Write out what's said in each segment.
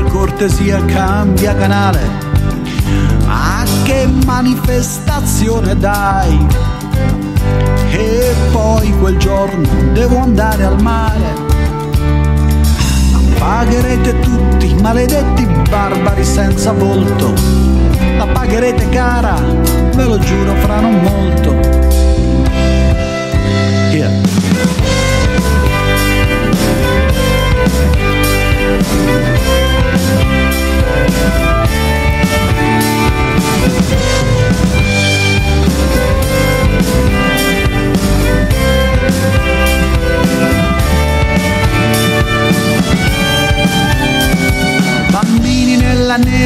cortesia cambia canale. Ma che manifestazione dai? E poi quel giorno devo andare al mare. Pagherete tutti, maledetti barbari senza volto. La pagherete cara, ve lo giuro fra non molto.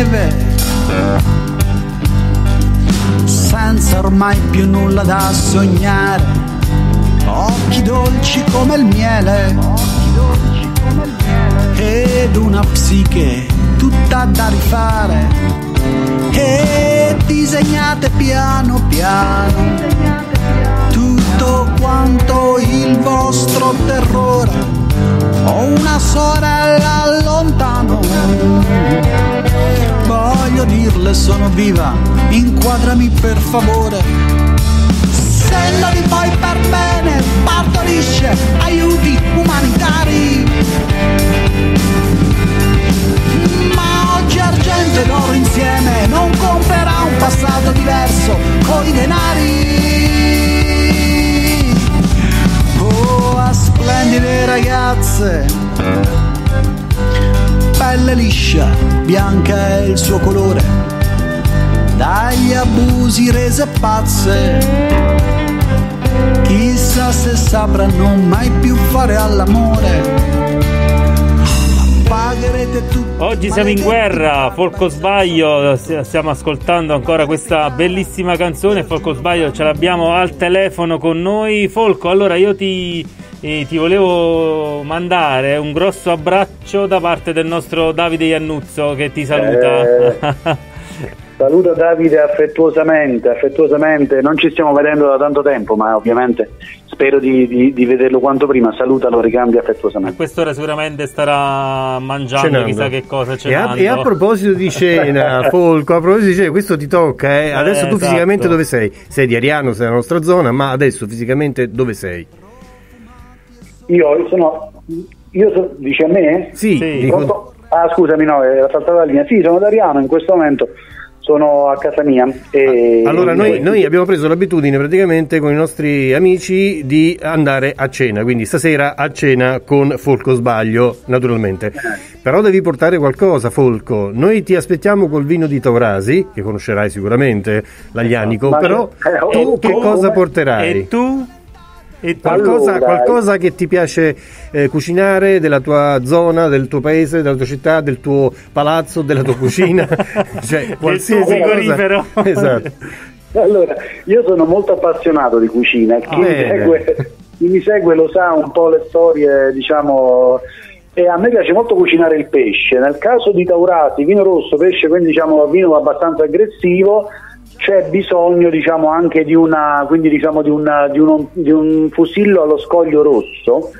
Neve, senza ormai più nulla da sognare, occhi dolci come il miele, ed una psiche tutta da rifare, e disegnate piano piano sono viva, inquadrami per favore. Sendali poi per bene, partorisce aiuti umanitari. Ma oggi argento ed oro insieme non comprerà un passato diverso coi denari. Oh, a splendide ragazze, pelle liscia, bianca è il suo colore, dagli abusi rese pazze. Chissà se sapranno mai più fare all'amore. Oggi siamo in guerra, Folco Sbaglio, stiamo ascoltando ancora questa bellissima canzone, Folco Sbaglio ce l'abbiamo al telefono con noi. Folco, allora io ti, eh, ti volevo mandare un grosso abbraccio da parte del nostro Davide Iannuzzo che ti saluta. Saluto Davide affettuosamente, affettuosamente, non ci stiamo vedendo da tanto tempo, ma ovviamente spero di, di- di vederlo quanto prima. Salutalo, ricambia A affettuosamente. quest'ora sicuramente starà mangiando Cenando. chissà che cosa E a, cenando. e a proposito di cena, Folco, a proposito di cena, questo ti tocca, eh. Adesso Eh, tu esatto. fisicamente dove sei? Sei di Ariano, sei nella nostra zona, ma adesso fisicamente dove sei? Io sono. Io so- dice a me? Sì, Sì. dico-? Ah, scusami, no, era saltata la linea. Sì, sono da Ariano, in questo momento sono a casa mia. E Allora, noi, noi abbiamo preso l'abitudine praticamente con i nostri amici di andare a cena, quindi stasera a cena con Folco Sbaglio, naturalmente. Però devi portare qualcosa, Folco. Noi ti aspettiamo col vino di Taurasi, che conoscerai sicuramente, l'aglianico, però eh, tu oh, che oh, cosa porterai? E tu? E? Qualcosa, Allora- qualcosa che ti piace eh, cucinare della tua zona, del tuo paese, della tua città, del tuo palazzo, della tua cucina, cioè qualsiasi cosa. frigorifero. Esatto. Allora, io sono molto appassionato di cucina, chi, mi bene. segue, chi mi segue lo sa un po' le storie, diciamo, e a me piace molto cucinare il pesce. Nel caso di Taurati, vino rosso, pesce, quindi diciamo vino abbastanza aggressivo, c'è bisogno diciamo anche di una diciamo di, una, di, uno- di un fusillo allo scoglio rosso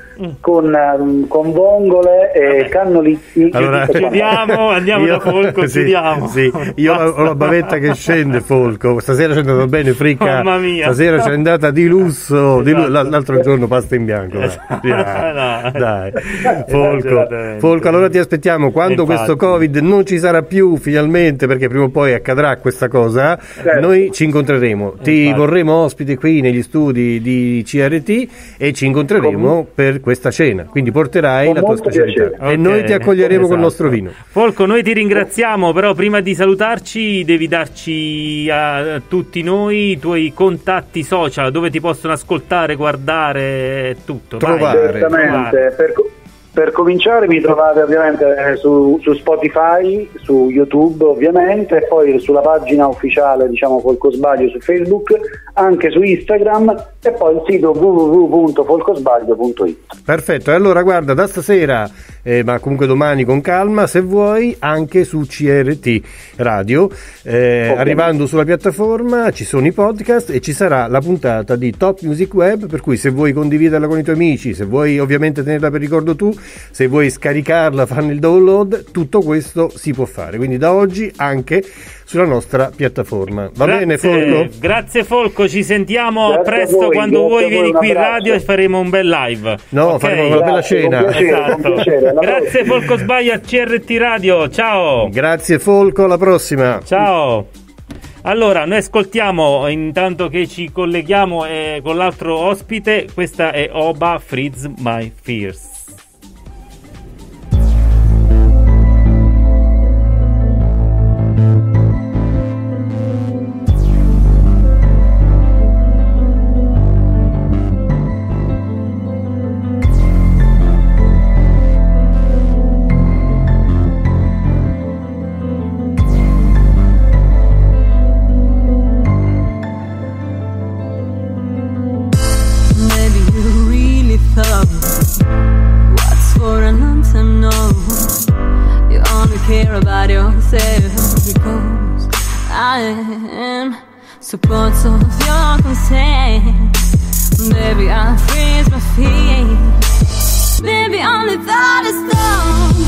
con, ehm, con vongole e cannolitti Allora- Chiudiamo, andiamo da Folco, sì, chiudiamo. sì. Io ho- la bavetta che scende, Folco. Stasera c'è andata bene, fricca. Mamma mia. Stasera c'è andata di lusso. di lu- Esatto. l- l'altro giorno pasta in bianco. dai. No. Dai. Folco. Folco, allora ti aspettiamo quando Infatti. questo Covid non ci sarà più finalmente, perché prima o poi accadrà questa cosa. Certo. Noi ci incontreremo. Ti Infatti. vorremo ospite qui negli studi di CRT e ci incontreremo per questa cena. Quindi porterai Con la tua specialità. piacere. E noi ti accoglieremo col esatto. nostro vino. Folco, noi ti ringraziamo, però prima di salutarci devi darci a, tutti noi i tuoi contatti social dove ti possono ascoltare, guardare tutto. Vai. Trovare. Certamente, per, co- per cominciare mi trovate ovviamente su, su Spotify, su YouTube ovviamente, e poi sulla pagina ufficiale diciamo Folco Sbaglio su Facebook, anche su Instagram e poi il sito www.folcosbaglio.it. Perfetto, e allora guarda, da stasera eh, ma comunque domani con calma, se vuoi, anche su CRT Radio. Eh, arrivando sulla piattaforma ci sono i podcast e ci sarà la puntata di Top Music Web, per cui se vuoi condividerla con i tuoi amici, se vuoi ovviamente tenerla per ricordo tu, se vuoi scaricarla, farne il download, tutto questo si può fare. Quindi da oggi anche sulla nostra piattaforma. Va Grazie, bene Folco? Grazie Folco, ci sentiamo Grazie presto voi, quando vuoi vieni qui in radio e faremo un bel live. No, Ok? faremo una bella Grazie, cena. piacere, Esatto. piacere, Grazie. Folco Sbaglio a CRT Radio. Ciao. Grazie Folco, alla prossima. Ciao. Allora, noi ascoltiamo intanto che ci colleghiamo eh, con l'altro ospite. Questa è Oba Freeze My Fears. Supports of your consent. Baby I freeze my feet. Baby only thought is done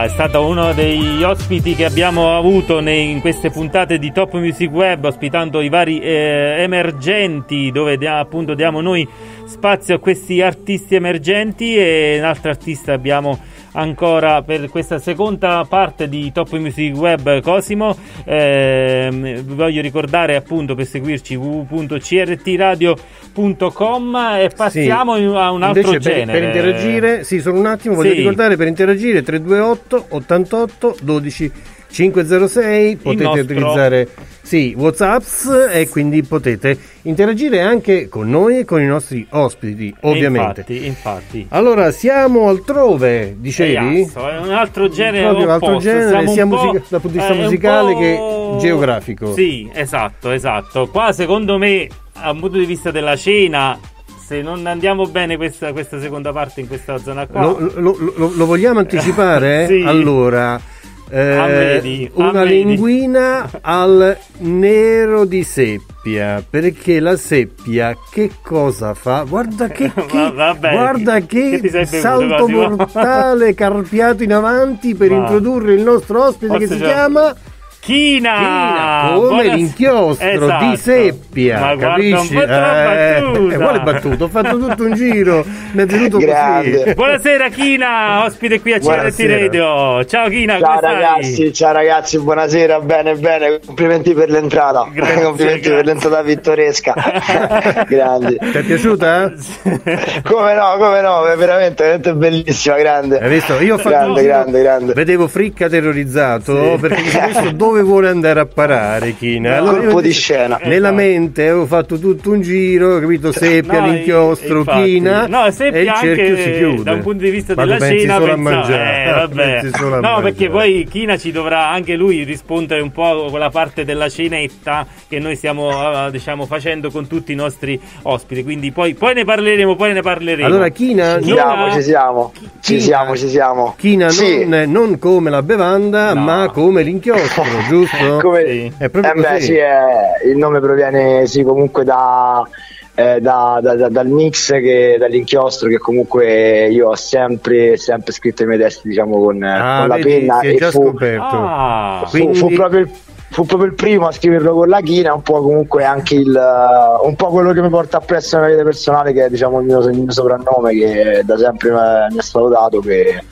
È stato uno degli ospiti che abbiamo avuto nei- in queste puntate di Top Music Web, ospitando i vari eh, emergenti, dove dia- appunto diamo noi spazio a questi artisti emergenti e un altro artista abbiamo ancora per questa seconda parte di Top Music Web Cosimo. Vi voglio ricordare appunto per seguirci www.crtradio.com e passiamo Sì. a un altro Invece per- genere. Per, interagire, sì, solo un attimo, voglio Sì. ricordare per interagire 328 88 12 506, potete nostro- utilizzare sì, Whatsapps e quindi potete interagire anche con noi e con i nostri ospiti, ovviamente. Infatti, infatti. Allora, siamo altrove, dicevi? Esatto, è un altro genere Proprio un altro genere, sia musica- dal punto di vista eh, musicale che geografico. Sì, esatto, esatto. Qua secondo me, dal punto di vista della cena, se non andiamo bene questa, questa seconda parte in questa zona qua, Lo, lo- lo- lo vogliamo anticipare? Sì. Allora, eh, Ammedi, una ammedi. linguina al nero di seppia, perché la seppia che cosa fa? Guarda che, che- vabbè, guarda che che, bevuto, salto Cosimo? mortale carpiato in avanti per Va. introdurre il nostro ospite Forse che si già- chiama China, China, come Buonas- l'inchiostro Esatto. di seppia, Ma guarda capisci? un po' troppa Eh, battuta. quale battuta? Ho fatto tutto un giro, mi è venuto Grande. così. Buonasera China, ospite qui a CRT. Radio. Ciao China, Ciao come stai? ragazzi, ciao ragazzi, buonasera, bene bene, complimenti per l'entrata, Grazie, complimenti grazie. per l'entrata pittoresca, grandi. Ti è piaciuta? Come no, come no, è veramente, veramente bellissima, grande. Hai visto? Io ho fatto grande, giro- grande, grande. Vedevo Fricca terrorizzato perché dice, questo dove dove vuole andare a parare China? Allora, Colpo di scena. Nella Esatto. mente avevo fatto tutto un giro, capito? Seppia, No, l'inchiostro, infatti. china No, e seppia il cerchio anche si chiude. da un punto di vista Ma della cena solo a pensavo- mangiare. eh, vabbè. Pensi solo a no mangiare. perché poi Kina ci dovrà anche lui rispondere un po' a quella parte della cenetta che noi stiamo eh, diciamo facendo con tutti i nostri ospiti quindi poi, poi ne parleremo poi ne parleremo Allora China, Ci China- siamo, ci siamo. Ci China- siamo, ci siamo. China Sì. non, non come la bevanda, No. ma come l'inchiostro, giusto? Come- Sì. È proprio Eh beh, sì, eh, il nome proviene sì, comunque da, eh, da- da- da- dal mix, che, dall'inchiostro che comunque io ho sempre, sempre scritto i miei testi diciamo, con, Ah, con la vedi, penna si è e già fu, scoperto. ah, fu- Quindi- fu proprio il, fu proprio il primo a scriverlo con la china, un po' comunque anche il, eh, un po' quello che mi porta appresso nella vita personale, che è diciamo, il, mio, il mio soprannome, che da sempre mi mi è stato dato, che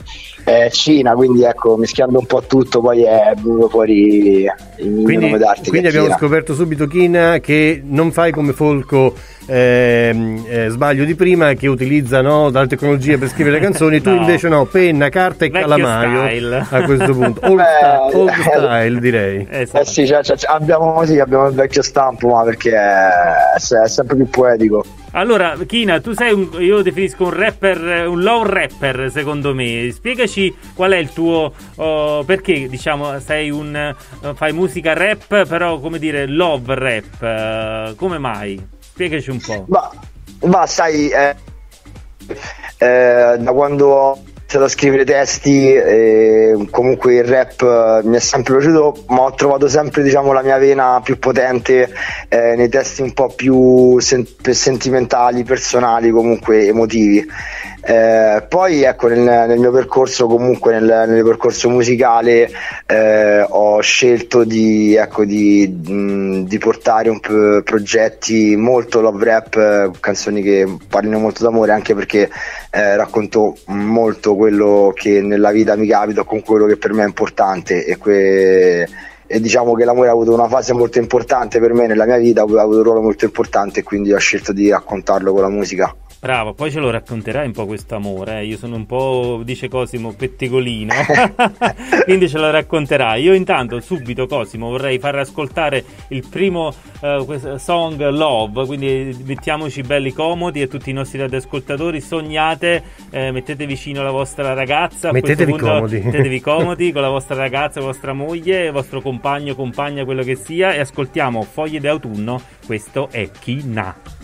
è Cina, quindi ecco, mischiando un po' tutto, poi è venuto fuori il mio Quindi, nome d'arte. quindi abbiamo Cina. scoperto subito, China, che non fai come Folco ehm, eh, sbaglio di prima che utilizza no, dalla tecnologia per scrivere le canzoni, tu No. invece no, penna, carta e Vecchio calamaio style. a questo punto. Old, Beh, sta- old eh, style direi. esatto. Eh sì, cioè, cioè, cioè, abbiamo, sì, abbiamo il vecchio stampo, ma perché è, è sempre più poetico. Allora, Kina, tu sei un, io lo definisco un rapper, eh, un low rapper secondo me. Spiegaci qual è il tuo, oh, perché diciamo sei un, eh, fai musica rap, però come dire love rap, eh, come mai? Spiegaci un po'. Ma, ma sai, eh, eh, da quando ho iniziato a scrivere testi, eh, comunque il rap eh, mi è sempre piaciuto, ma ho trovato sempre diciamo, la mia vena più potente eh, nei testi un po' più sen- sentimentali, personali, comunque emotivi. Eh, poi ecco nel, nel mio percorso comunque nel, nel percorso musicale eh, ho scelto di, ecco, di, mh, di portare un po' progetti molto love rap, canzoni che parlino molto d'amore anche perché eh, racconto molto quello che nella vita mi capita comunque quello che per me è importante e, que- e diciamo che l'amore ha avuto una fase molto importante per me nella mia vita, ha avuto un ruolo molto importante e quindi ho scelto di raccontarlo con la musica. Bravo, poi ce lo racconterai un po' questo amore. eh. Io sono un po', dice Cosimo, pettegolino. Quindi ce lo racconterai. Io intanto, subito, Cosimo, vorrei far ascoltare il primo eh, song Love. Quindi mettiamoci belli comodi e tutti i nostri radioascoltatori sognate, eh, mettete vicino la vostra ragazza. a Mettetevi punto comodi. Mettetevi comodi con la vostra ragazza, vostra moglie, il vostro compagno, compagna, quello che sia. E ascoltiamo Foglie d'autunno. Questo è Kina.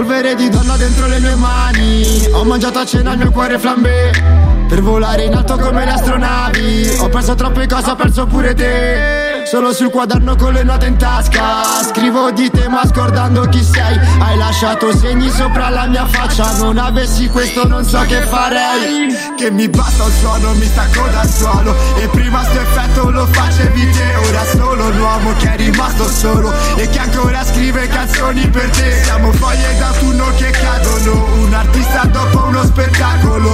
Polvere di donna dentro le mie mani. Ho mangiato a cena il mio cuore flambé. Per volare in alto come le astronavi. Ho perso troppe cose, ho perso pure te Solo sul quaderno con le note in tasca. Scrivo di te ma scordando chi sei Hai lasciato segni sopra la mia faccia. Non avessi questo non so che farei. Che mi basta un suono, mi stacco dal suolo. E prima sto effetto lo facevi te Ora solo l'uomo che è rimasto solo. E che ancora scrive canzoni per te. Siamo foglie d'autunno che cadono. Un artista dopo uno spettacolo.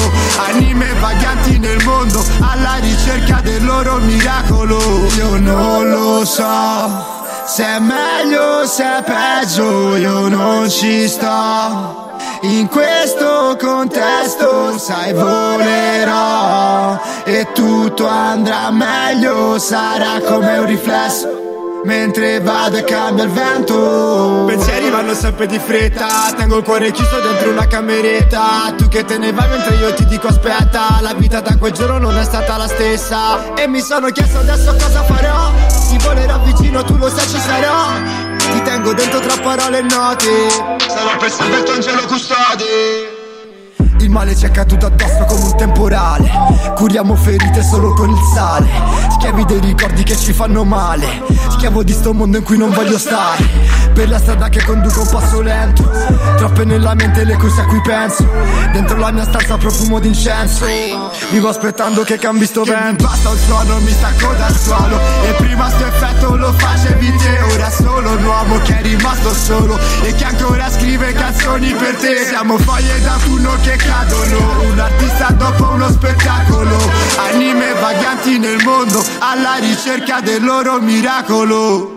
Anime vaganti nel mondo Alla ricerca del loro miracolo. Io non lo so. Se è meglio, se è peggio, io non ci sto. In questo contesto, sai, volerò. E tutto andrà meglio, sarà come un riflesso. Mentre vado e cambia il vento. Pensieri vanno sempre di fretta. Tengo il cuore chiuso dentro una cameretta. Tu che te ne vai mentre io ti dico aspetta. La vita da quel giorno non è stata la stessa. E mi sono chiesto adesso cosa farò Ti volerò vicino, tu lo sai ci sarò. Ti tengo dentro tra parole note Sarò per sempre il tuo angelo custode il male ci è caduto addosso come un temporale. Curiamo ferite solo con il sale. Schiavi dei ricordi che ci fanno male. Schiavo di sto mondo in cui non voglio stare. Per la strada che conduco un passo lento. Troppe nella mente le cose a cui penso. Dentro la mia stanza profumo d'incenso. Vivo aspettando che cambi sto vento Mi basta un suono, mi stacco dal suolo. E prima sto effetto lo facevi te Ora solo l'uomo che è rimasto solo E che ancora scrive canzoni per te. Siamo foglie d'autunno che cadono Un artista dopo uno spettacolo. Anime vaganti nel mondo Alla ricerca del loro miracolo